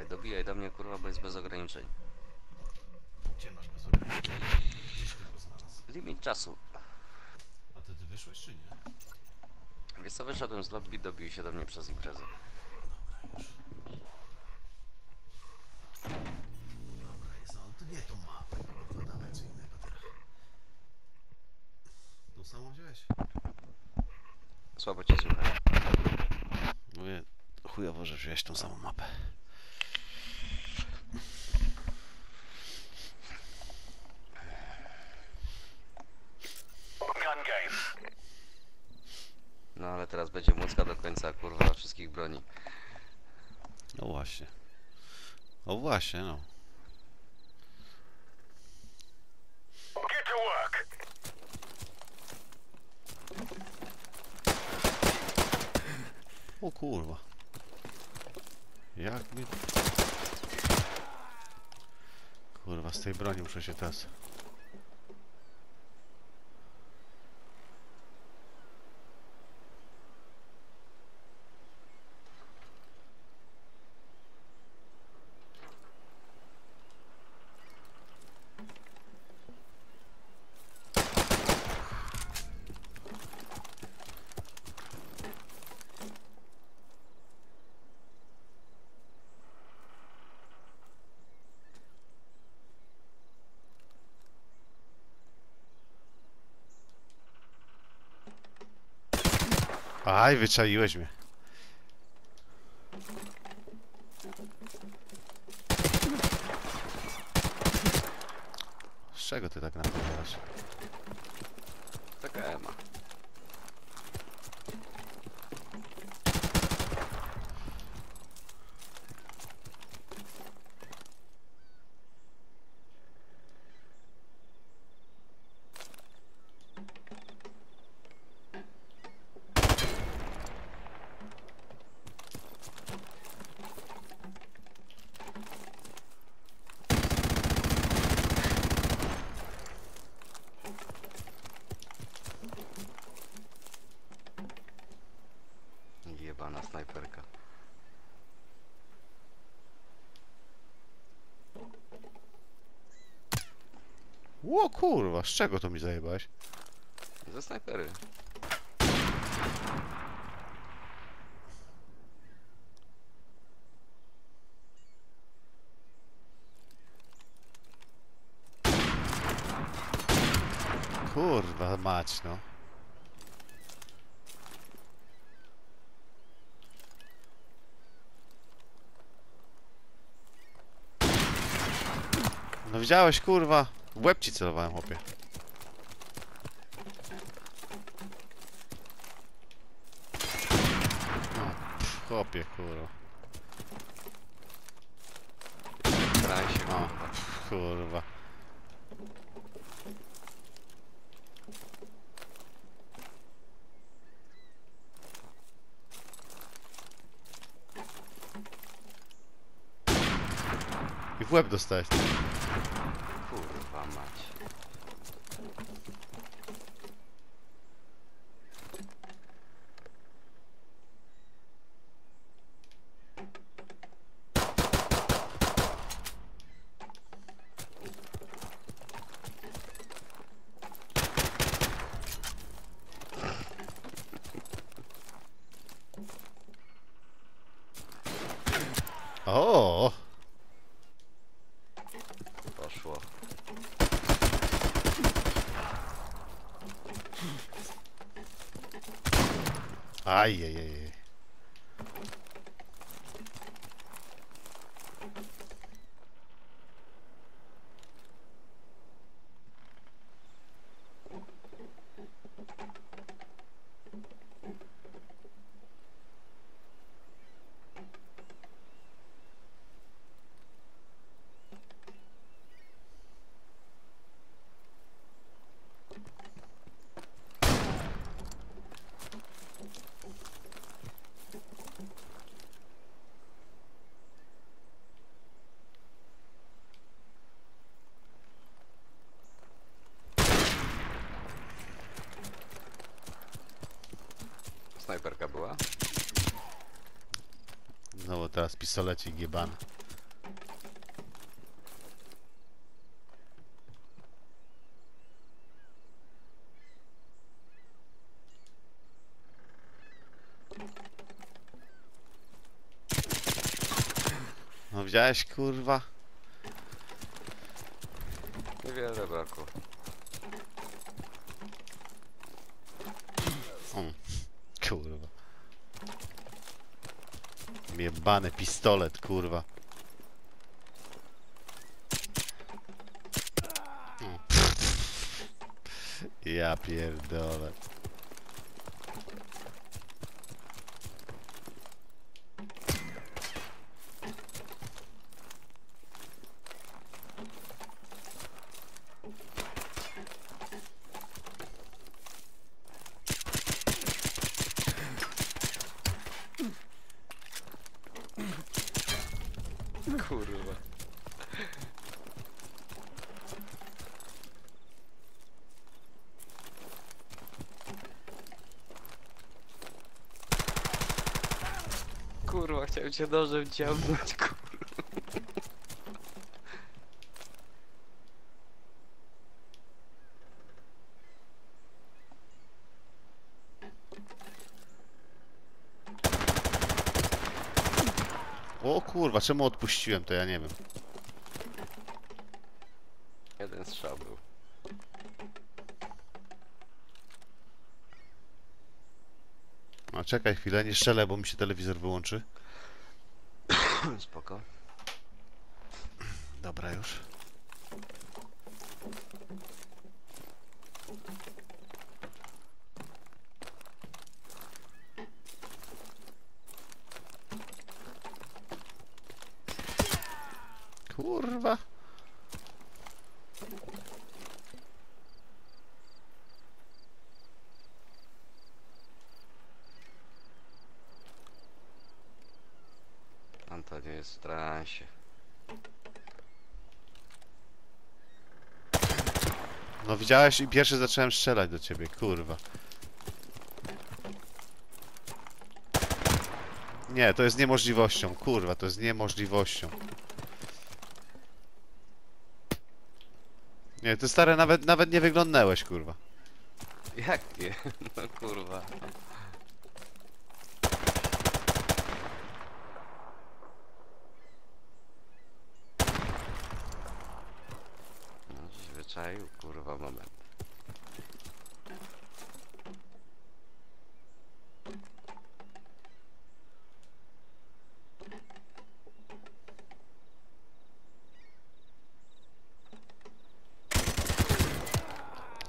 Dawaj, dobijaj do mnie kurwa, bo jest bez ograniczeń. Gdzie masz bez ograniczeń? Gdzieś ty go znalazł? Limit czasu. A ty, ty wyszłeś czy nie? Wiesz co, wyszedłem z lobby, dobił się do mnie przez imprezę. Dobra, już. Dobra, jest, no to nie tą mapę. Kurwa, dawaj co innego teraz. Tą samą wziąłeś? Słabo cię słychać. Mówię, chujowo, że wziąłeś tą samą mapę. Gun game. No ale teraz będzie mucka do końca kurwa wszystkich broni. No właśnie. O właśnie, no. Get to work. O kurwa. Jak mi... Kurwa, z tej broni muszę się teraz... Aj, wyczaiłeś mnie. Z czego ty tak napadasz? Ło kurwa, z czego to mi zajebałeś? Ze snajpery. Kurwa mać, no. No widziałeś, kurwa? W łeb ci celowałem, chłopie. No, pff, chłopie, kurwa. Staraj się No, kurwa. pff, kurwa. I w łeb dostałeś. Ay, ay, ay. Ajajaj. teraz pistolecik jebany. No widziałeś kurwa? Niewiele brakło. Kurwa. Jebany pistolet, kurwa. Ja pierdolę. Kurwa. Kurwa, chciałem cię nożem ciągnąć, kurwa. Kurwa, czemu odpuściłem to ja nie wiem. Jeden strzał był. A czekaj chwilę, nie strzelę, bo mi się telewizor wyłączy. Spoko. Dobra już. Kurwa. Antonio jest w transie. No widziałeś i pierwszy zacząłem strzelać do ciebie, kurwa. Nie, to jest niemożliwością, kurwa, to jest niemożliwością. Nie, ty stary nawet, nawet nie wyglądnęłeś, kurwa. Jak nie? No kurwa. No, dziś wyczaił, kurwa, moment.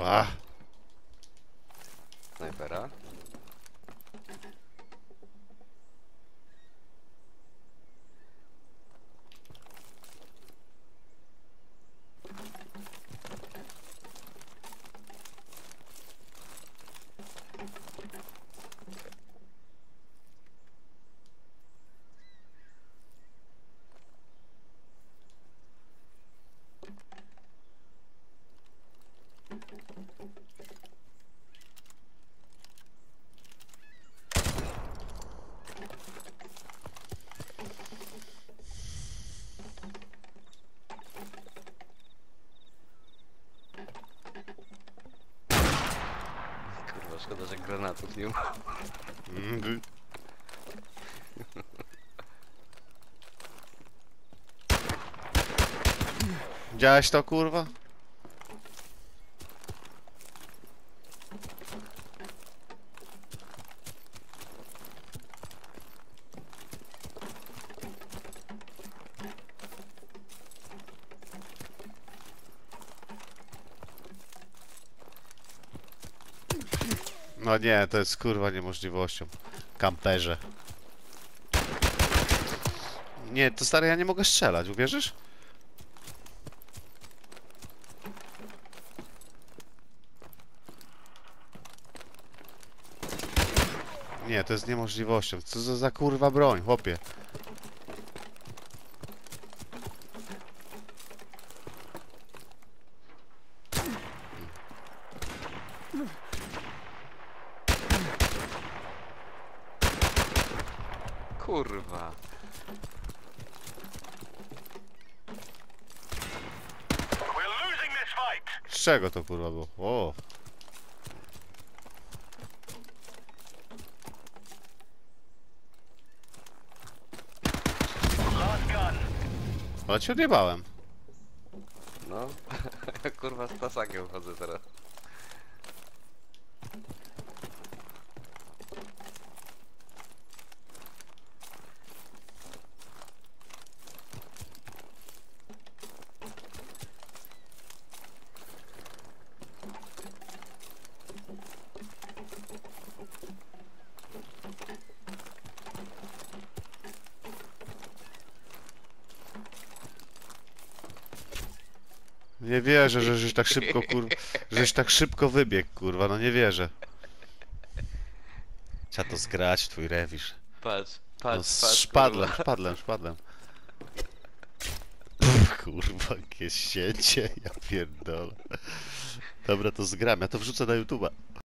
Ach, Snajpera? Kurwa, szkoda, że granatów nie ma. mm, wy- Widziałeś to, kurwa? No nie, to jest kurwa niemożliwością. Kamperze. Nie, to stary, ja nie mogę strzelać, uwierzysz? Nie, to jest niemożliwością. Co za, za kurwa broń, chłopie? kurwa. Z czego to kurwa było? O. Ale cię odjebałem. No, kurwa z tasagiem chodzę teraz. Nie wierzę, że żeś tak szybko kur... żeś tak szybko wybiegł, kurwa, no nie wierzę. Trzeba to zgrać w twój rewisz. Patrz, No, patrz, patrz. szpadlem, kurwa. szpadlem, szpadlem. Pff, Kurwa, jakie siecie, ja pierdolę. Dobra, to zgram, ja to wrzucę na YouTube'a.